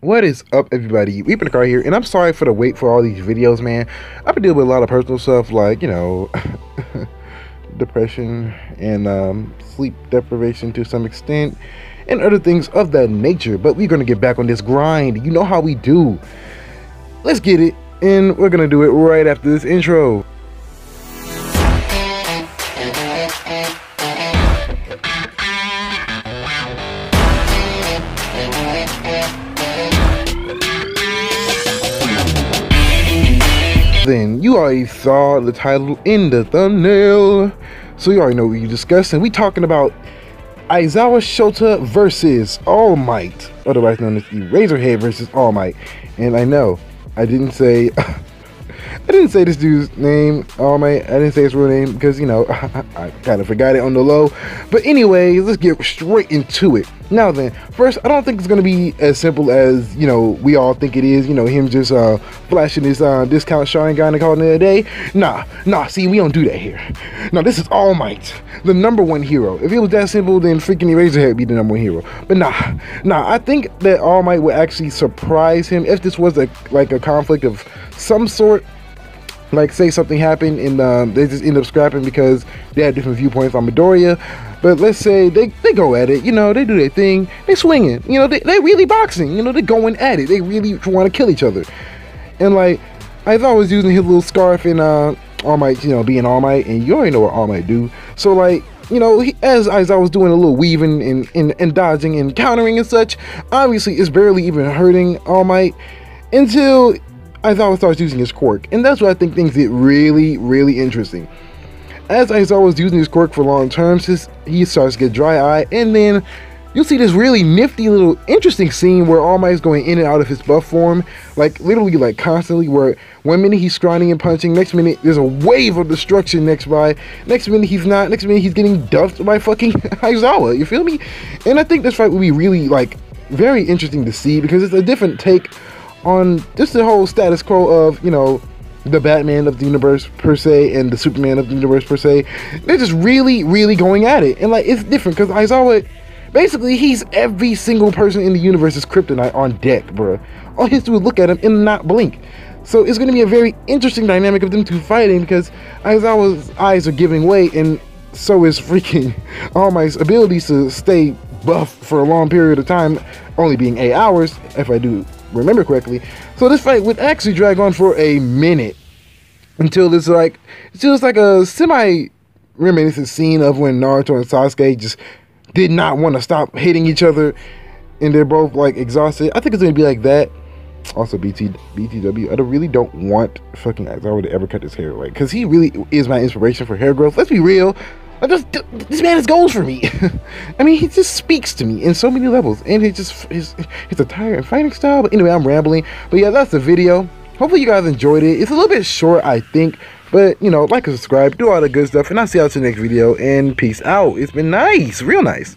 What is up, everybody? Weeping the car here, and I'm sorry for the wait for all these videos, man. I've been dealing with a lot of personal stuff, like you know, depression and um, sleep deprivation to some extent, and other things of that nature. But we're gonna get back on this grind. You know how we do. Let's get it, and we're gonna do it right after this intro. Then you already saw the title in the thumbnail, so you already know what we're discussing. We talking about Aizawa Shota versus All Might, otherwise known as Eraserhead versus All Might. And I know I didn't say I didn't say this dude's name, all my, I didn't say his real name because, you know, I kind of forgot it on the low. But anyway, let's get straight into it. Now then, first, I don't think it's going to be as simple as, you know, we all think it is, you know, him just uh, flashing his uh, discount Sharingan and calling it a day. Nah, nah, see, we don't do that here. Now, this is All Might, the number one hero. If it was that simple, then freaking Eraserhead would be the number one hero. But nah, nah, I think that All Might would actually surprise him if this was a like a conflict of some sort like say something happened and um, they just end up scrapping because they had different viewpoints on Midoriya. But let's say they, they go at it, you know, they do their thing, they swinging, you know, they, they really boxing, you know, they going at it, they really want to kill each other. And like, I thought I was using his little scarf and uh, All Might, you know, being All Might, and you already know what All Might do. So like, you know, he, as, as I was doing a little weaving and, and, and dodging and countering and such, obviously it's barely even hurting All Might until Aizawa starts using his quirk, and that's what I think things get really, really interesting. As Aizawa was using his quirk for long terms, his, he starts to get dry eye, and then you'll see this really nifty little interesting scene where All Might is going in and out of his buff form, like literally like constantly where one minute he's grinding and punching, next minute there's a wave of destruction next by, next minute he's not, next minute he's getting duffed by fucking Aizawa, you feel me? And I think this fight will be really like very interesting to see because it's a different take on just the whole status quo of, you know, the Batman of the universe per se and the Superman of the universe per se. They're just really, really going at it. And like it's different because Aizawa basically he's every single person in the universe's kryptonite on deck, bro. All he has to do is look at him and not blink. So it's gonna be a very interesting dynamic of them two fighting because Aizawa's eyes are giving way and so is freaking All my abilities to stay buff for a long period of time, only being eight hours, if I do remember correctly. So this fight would actually drag on for a minute until it's like it's just like a semi reminiscent scene of when Naruto and Sasuke just did not want to stop hitting each other and they're both like exhausted. I think it's gonna be like that. Also, BT BTW. I don't, really don't want fucking Aizawa to ever cut his hair away because he really is my inspiration for hair growth. Let's be real. Just this man is gold for me. I mean, he just speaks to me in so many levels, and he just his his attire and fighting style. But anyway, I'm rambling. But yeah, that's the video. Hopefully, you guys enjoyed it. It's a little bit short, I think, but you know, like and subscribe, do all the good stuff, and I'll see you out to the next video. And peace out. It's been nice, real nice.